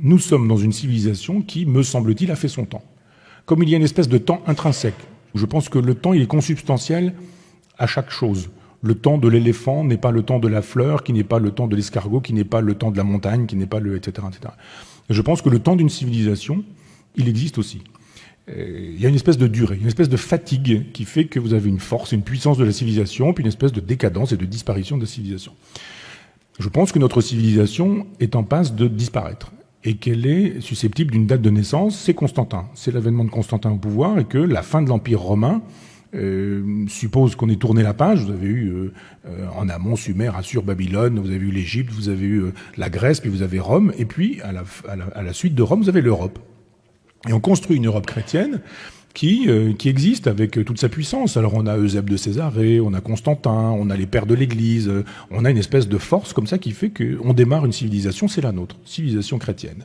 Nous sommes dans une civilisation qui, me semble-t-il, a fait son temps. Comme il y a une espèce de temps intrinsèque, je pense que le temps est consubstantiel à chaque chose. Le temps de l'éléphant n'est pas le temps de la fleur, qui n'est pas le temps de l'escargot, qui n'est pas le temps de la montagne, qui n'est pas le etc., etc. je pense que le temps d'une civilisation, il existe aussi. Euh, il y a une espèce de durée, une espèce de fatigue qui fait que vous avez une force, une puissance de la civilisation, puis une espèce de décadence et de disparition de la civilisation. Je pense que notre civilisation est en passe de disparaître et qu'elle est susceptible d'une date de naissance, c'est Constantin. C'est l'avènement de Constantin au pouvoir et que la fin de l'Empire romain euh, suppose qu'on ait tourné la page. Vous avez eu euh, euh, en amont Sumer, Assur, Babylone, vous avez eu l'Égypte, vous avez eu la Grèce, puis vous avez Rome, et puis à la, à la suite de Rome, vous avez l'Europe. Et on construit une Europe chrétienne qui, qui existe avec toute sa puissance. Alors on a Eusèbe de Césarée, on a Constantin, on a les pères de l'Église, on a une espèce de force comme ça qui fait qu'on démarre une civilisation, c'est la nôtre, civilisation chrétienne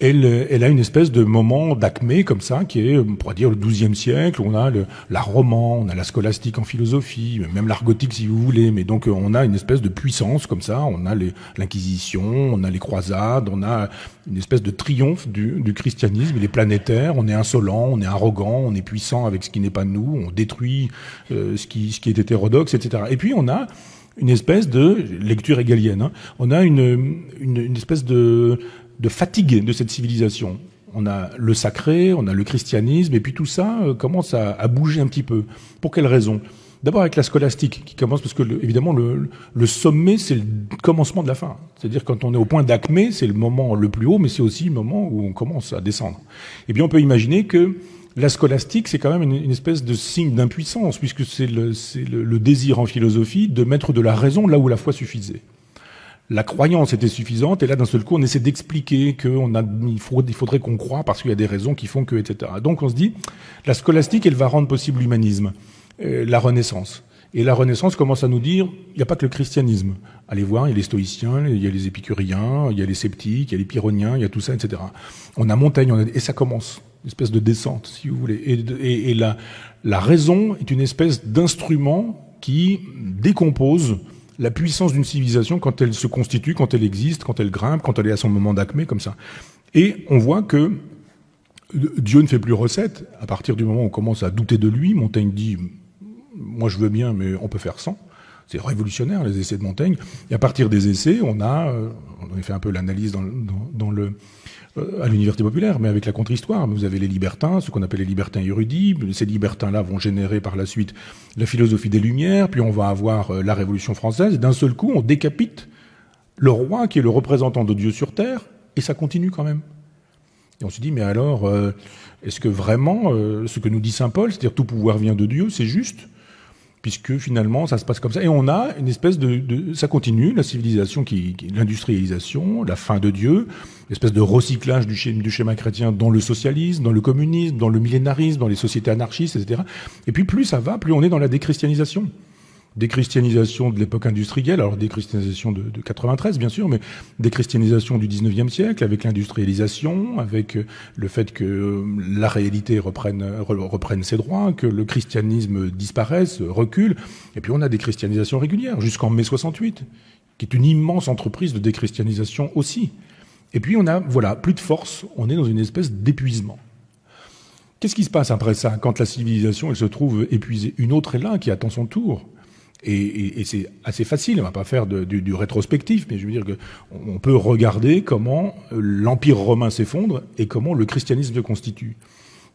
elle, elle a une espèce de moment d'acmé comme ça, qui est, on pourrait dire, le XIIe siècle. On a le, l'art roman, on a la scolastique en philosophie, même l'art gothique si vous voulez. Mais donc on a une espèce de puissance comme ça. On a l'Inquisition, on a les croisades, on a une espèce de triomphe du, du, christianisme. Il est planétaire. On est insolent, on est arrogant, on est puissant avec ce qui n'est pas nous. On détruit euh, ce qui ce qui est hétérodoxe, etc. Et puis on a une espèce de lecture égalienne. Hein. On a une, une, une espèce de de fatigue de cette civilisation. On a le sacré, on a le christianisme, et puis tout ça euh, commence à, bouger un petit peu. Pour quelles raisons D'abord avec la scolastique qui commence, parce que évidemment le, sommet c'est le commencement de la fin. C'est-à-dire quand on est au point d'acmé, c'est le moment le plus haut, mais c'est aussi le moment où on commence à descendre. Et bien on peut imaginer que la scolastique, c'est quand même une, espèce de signe d'impuissance, puisque c'est le, désir en philosophie de mettre de la raison là où la foi suffisait la croyance était suffisante, et là, d'un seul coup, on essaie d'expliquer qu'il a, il, faudrait qu'on croie parce qu'il y a des raisons qui font que, etc. Donc, on se dit, la scolastique, elle va rendre possible l'humanisme, euh, la Renaissance. Et la Renaissance commence à nous dire, il n'y a pas que le christianisme. Allez voir, il y a les stoïciens, il y a les épicuriens, il y a les sceptiques, il y a les pyrrhoniens, il y a tout ça, etc. On a Montaigne, on a... et ça commence, une espèce de descente, si vous voulez. Et, et la, la raison est une espèce d'instrument qui décompose la puissance d'une civilisation quand elle se constitue, quand elle existe, quand elle grimpe, quand elle est à son moment d'acmé, comme ça. Et on voit que Dieu ne fait plus recette. À partir du moment où on commence à douter de lui, Montaigne dit Moi je veux bien, mais on peut faire sans. C'est révolutionnaire, les essais de Montaigne. Et à partir des essais, on a, euh, on a fait un peu l'analyse euh, à l'université populaire, mais avec la contre-histoire. Vous avez les libertins, ce qu'on appelle les libertins érudits. Ces libertins-là vont générer par la suite la philosophie des Lumières, puis on va avoir euh, la Révolution française. D'un seul coup, on décapite le roi qui est le représentant de Dieu sur terre, et ça continue quand même. Et on se dit, mais alors, euh, est-ce que vraiment ce que nous dit Saint Paul, c'est-à-dire tout pouvoir vient de Dieu, c'est juste puisque finalement ça se passe comme ça. Et on a une espèce de, ça continue, la civilisation, qui, l'industrialisation, la fin de Dieu, l'espèce de recyclage du schéma, du schéma chrétien dans le socialisme, dans le communisme, dans le millénarisme, dans les sociétés anarchistes, etc. Et puis plus ça va, plus on est dans la déchristianisation déchristianisation de l'époque industrielle, alors déchristianisation de, de 93 bien sûr, mais déchristianisation du 19e siècle avec l'industrialisation, avec euh, le fait que euh, la réalité reprenne, reprenne ses droits, que le christianisme disparaisse, recule, et puis on a des christianisations régulières jusqu'en mai 68, qui est une immense entreprise de déchristianisation aussi. Et puis on a, voilà, plus de force, on est dans une espèce d'épuisement. Qu'est-ce qui se passe après ça, quand la civilisation elle se trouve épuisée? Une autre est là, qui attend son tour. Et, c'est assez facile, on va pas faire du, rétrospectif, mais je veux dire qu'on peut regarder comment euh, l'Empire romain s'effondre et comment le christianisme se constitue.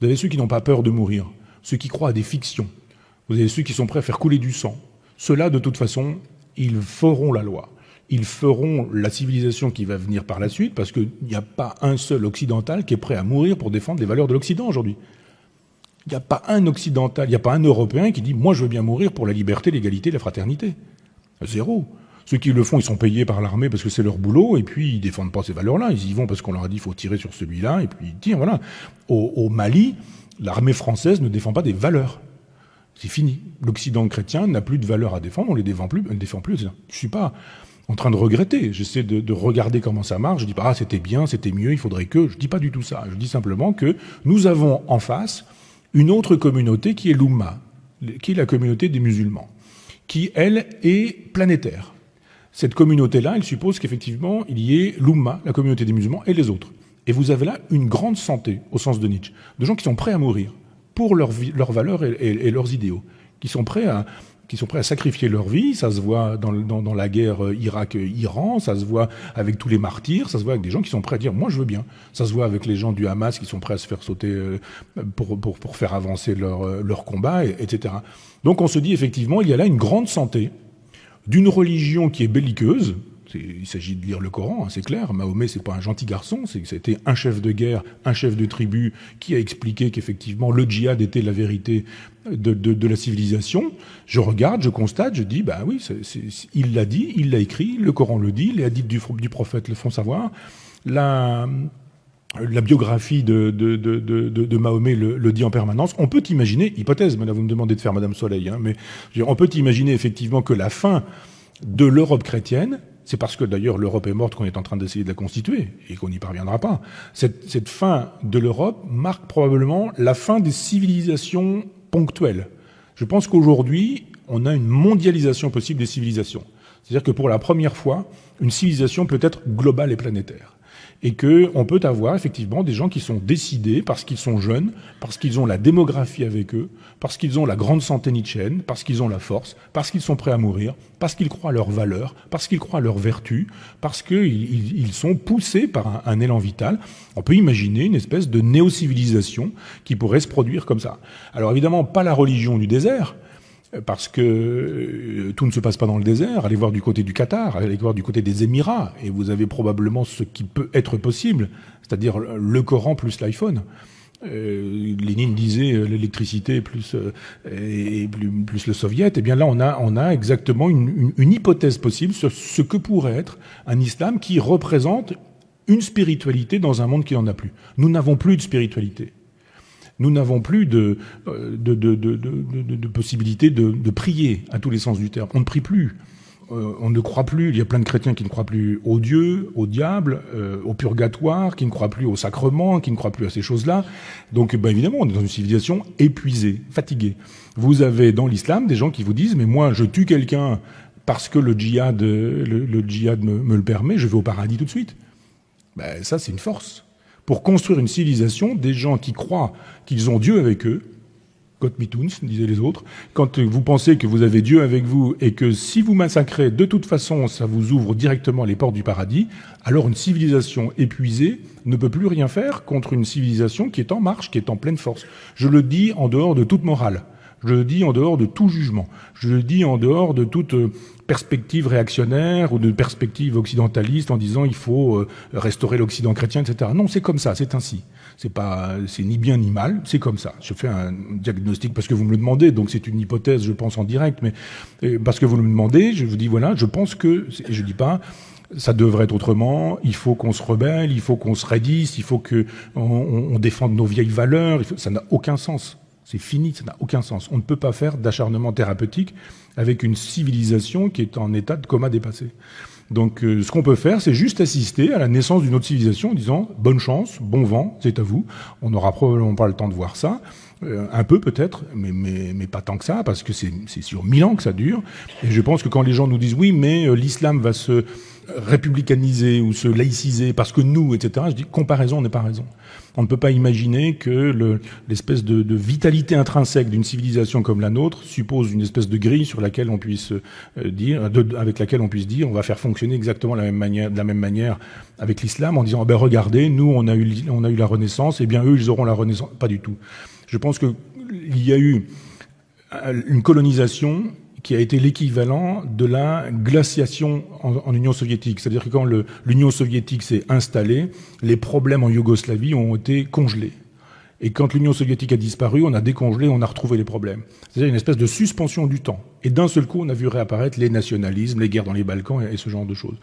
Vous avez ceux qui n'ont pas peur de mourir, ceux qui croient à des fictions, vous avez ceux qui sont prêts à faire couler du sang. Ceux-là, de toute façon, ils feront la loi. Ils feront la civilisation qui va venir par la suite, parce qu'il n'y a pas un seul occidental qui est prêt à mourir pour défendre les valeurs de l'Occident aujourd'hui. Il n'y a pas un occidental, il n'y a pas un Européen qui dit Moi, je veux bien mourir pour la liberté, l'égalité, la fraternité. Zéro. Ceux qui le font, ils sont payés par l'armée parce que c'est leur boulot, et puis ils défendent pas ces valeurs-là. Ils y vont parce qu'on leur a dit faut tirer sur celui-là, et puis ils tirent. Voilà. Au, Mali, l'armée française ne défend pas des valeurs. C'est fini. L'Occident chrétien n'a plus de valeurs à défendre, on les défend plus, ne défend plus. Je suis pas en train de regretter. J'essaie de, regarder comment ça marche. Je dis pas ah c'était bien, c'était mieux, il faudrait que. Je dis pas du tout ça. Je dis simplement que nous avons en face une autre communauté qui est l'Oumma, qui est la communauté des musulmans, qui, elle, est planétaire. Cette communauté-là, elle suppose qu'effectivement, il y ait l'Umma, la communauté des musulmans, et les autres. Et vous avez là une grande santé, au sens de Nietzsche, de gens qui sont prêts à mourir pour leurs valeurs et, leurs idéaux, qui sont prêts à, qui sont prêts à sacrifier leur vie. Ça se voit dans, la guerre euh, Irak-Iran, ça se voit avec tous les martyrs, ça se voit avec des gens qui sont prêts à dire moi je veux bien. Ça se voit avec les gens du Hamas qui sont prêts à se faire sauter euh, pour faire avancer leur, euh, leur combat, etc. Donc on se dit effectivement il y a là une grande santé d'une religion qui est belliqueuse, il s'agit de lire le Coran, hein, c'est clair. Mahomet, c'est pas un gentil garçon, c'est c'était un chef de guerre, un chef de tribu qui a expliqué qu'effectivement le djihad était la vérité de, la civilisation. Je regarde, je constate, je dis, bah oui, il l'a dit, il l'a écrit, le Coran le dit, les hadiths du, prophète le font savoir. La, biographie de, de, Mahomet le, dit en permanence. On peut imaginer, hypothèse, maintenant vous me demandez de faire Madame Soleil, hein, mais on peut imaginer effectivement que la fin de l'Europe chrétienne c'est parce que d'ailleurs l'Europe est morte qu'on est en train d'essayer de la constituer et qu'on n'y parviendra pas. Cette, fin de l'Europe marque probablement la fin des civilisations ponctuelles. Je pense qu'aujourd'hui, on a une mondialisation possible des civilisations. C'est-à-dire que pour la première fois, une civilisation peut être globale et planétaire et qu'on peut avoir effectivement des gens qui sont décidés parce qu'ils sont jeunes, parce qu'ils ont la démographie avec eux, parce qu'ils ont la grande santé nietzschéenne, parce qu'ils ont la force, parce qu'ils sont prêts à mourir, parce qu'ils croient à leurs valeurs, parce qu'ils croient à leurs vertus, parce qu'ils sont poussés par un, élan vital. On peut imaginer une espèce de néo-civilisation qui pourrait se produire comme ça. Alors évidemment, pas la religion du désert, parce que euh, tout ne se passe pas dans le désert. Allez voir du côté du Qatar, allez voir du côté des Émirats, et vous avez probablement ce qui peut être possible, c'est-à-dire le Coran plus l'iPhone. Euh, Lénine disait euh, l'électricité plus et plus, le soviet. Eh bien là, on a a exactement une, une hypothèse possible sur ce que pourrait être un islam qui représente une spiritualité dans un monde qui n'en a plus. Nous n'avons plus de spiritualité. Nous n'avons plus de, euh, de, de, possibilité de, prier à tous les sens du terme. On ne prie plus. Euh, on ne croit plus. Il y a plein de chrétiens qui ne croient plus au Dieu, au diable, euh, au purgatoire, qui ne croient plus au sacrement, qui ne croient plus à ces choses-là. Donc, ben évidemment, on est dans une civilisation épuisée, fatiguée. Vous avez dans l'islam des gens qui vous disent, mais moi, je tue quelqu'un parce que le djihad, le, djihad me, me, le permet, je vais au paradis tout de suite. Ben, ça, c'est une force pour construire une civilisation des gens qui croient qu'ils ont Dieu avec eux, Gott mit uns, disaient les autres, quand vous pensez que vous avez Dieu avec vous et que si vous massacrez, de toute façon, ça vous ouvre directement les portes du paradis, alors une civilisation épuisée ne peut plus rien faire contre une civilisation qui est en marche, qui est en pleine force. Je le dis en dehors de toute morale. Je le dis en dehors de tout jugement. Je le dis en dehors de toute euh, perspective réactionnaire ou de perspective occidentaliste en disant il faut euh, restaurer l'Occident chrétien, etc. Non, c'est comme ça, c'est ainsi. C'est pas, c'est ni bien ni mal, c'est comme ça. Je fais un diagnostic parce que vous me le demandez, donc c'est une hypothèse, je pense en direct, mais euh, parce que vous me demandez, je vous dis voilà, je pense que, et je dis pas, ça devrait être autrement. Il faut qu'on se rebelle, il faut qu'on se raidisse, il faut que on, défende nos vieilles valeurs. ça n'a aucun sens. C'est fini, ça n'a aucun sens. On ne peut pas faire d'acharnement thérapeutique avec une civilisation qui est en état de coma dépassé. Donc euh, ce qu'on peut faire, c'est juste assister à la naissance d'une autre civilisation en disant bonne chance, bon vent, c'est à vous. On n'aura probablement pas le temps de voir ça. Euh, un peu peut-être, mais, mais, mais, pas tant que ça, parce que c'est sur mille ans que ça dure. Et je pense que quand les gens nous disent oui, mais euh, l'islam va se républicaniser ou se laïciser parce que nous, etc., je dis comparaison n'est pas raison. On ne peut pas imaginer que l'espèce de, de, vitalité intrinsèque d'une civilisation comme la nôtre suppose une espèce de grille sur laquelle on puisse euh, dire, avec laquelle on puisse dire, on va faire fonctionner exactement la même manière, de la même manière avec l'islam, en disant, ah ben regardez, nous on a eu, on a eu la Renaissance, et eh bien eux ils auront la Renaissance. Pas du tout. Je pense que il y a eu euh, une colonisation qui a été l'équivalent de la glaciation en, Union soviétique. C'est-à-dire que quand l'Union soviétique s'est installée, les problèmes en Yougoslavie ont été congelés. Et quand l'Union soviétique a disparu, on a décongelé, on a retrouvé les problèmes. C'est-à-dire une espèce de suspension du temps. Et d'un seul coup, on a vu réapparaître les nationalismes, les guerres dans les Balkans et, et ce genre de choses.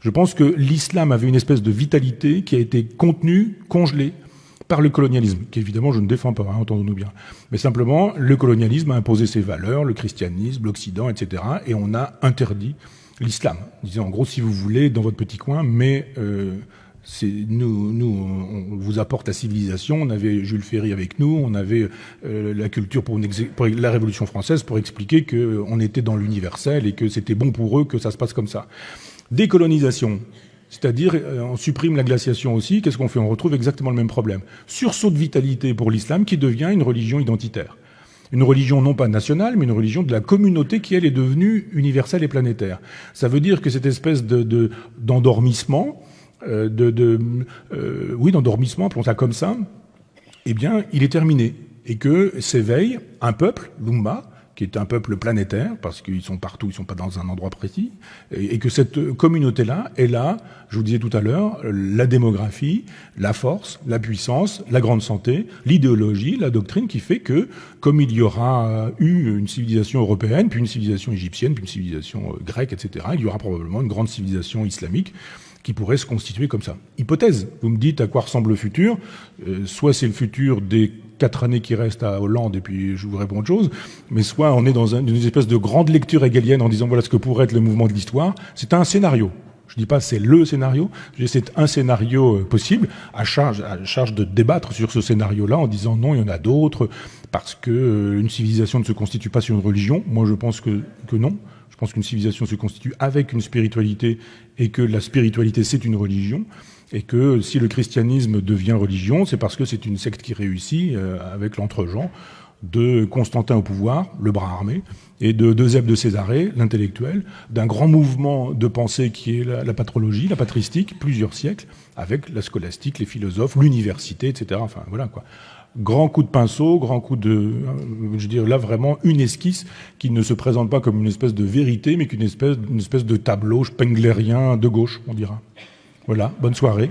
Je pense que l'islam avait une espèce de vitalité qui a été contenue, congelée, par le colonialisme, qu'évidemment je ne défends pas, hein, entendons-nous bien. Mais simplement, le colonialisme a imposé ses valeurs, le christianisme, l'Occident, etc. Et on a interdit l'islam. Disait en gros, si vous voulez, dans votre petit coin, mais euh, Nous, nous, on vous apporte la civilisation. On avait Jules Ferry avec nous. On avait euh, la culture pour, pour, la Révolution française pour expliquer qu'on était dans l'universel et que c'était bon pour eux que ça se passe comme ça. Décolonisation, c'est-à-dire, euh, on supprime la glaciation aussi. Qu'est-ce qu'on fait? On retrouve exactement le même problème. Sursaut de vitalité pour l'islam qui devient une religion identitaire. Une religion non pas nationale, mais une religion de la communauté qui, elle, est devenue universelle et planétaire. Ça veut dire que cette espèce de, d'endormissement, euh, de, de euh, oui, d'endormissement, appelons ça comme ça, eh bien, il est terminé. Et que s'éveille un peuple, l'Umma, qui est un peuple planétaire, parce qu'ils sont partout, ils ne sont pas dans un endroit précis, et, que cette communauté-là est là, je vous disais tout à l'heure, la démographie, la force, la puissance, la grande santé, l'idéologie, la doctrine qui fait que, comme il y aura eu une civilisation européenne, puis une civilisation égyptienne, puis une civilisation euh, grecque, etc., il y aura probablement une grande civilisation islamique qui pourrait se constituer comme ça. Hypothèse, vous me dites à quoi ressemble le futur, euh, soit c'est le futur des quatre années qui restent à Hollande et puis je vous réponds autre chose, mais soit on est dans une espèce de grande lecture hegelienne en disant voilà ce que pourrait être le mouvement de l'histoire. C'est un scénario. Je dis pas c'est le scénario, c'est un scénario euh, possible, à charge, à charge de débattre sur ce scénario-là en disant non, il y en a d'autres, parce que euh, une civilisation ne se constitue pas sur une religion. Moi, je pense que, que non. Je pense qu'une civilisation se constitue avec une spiritualité et que la spiritualité, c'est une religion et que si le christianisme devient religion, c'est parce que c'est une secte qui réussit euh, avec l'entre-gens de Constantin au pouvoir, le bras armé, et de de Césarée, l'intellectuel, d'un grand mouvement de pensée qui est la, patrologie, la patristique, plusieurs siècles, avec la scolastique, les philosophes, l'université, etc. Enfin, voilà quoi. Grand coup de pinceau, grand coup de, euh, je veux dire là vraiment une esquisse qui ne se présente pas comme une espèce de vérité, mais qu'une espèce, une espèce de tableau spenglérien de gauche, on dira. Voilà, bonne soirée.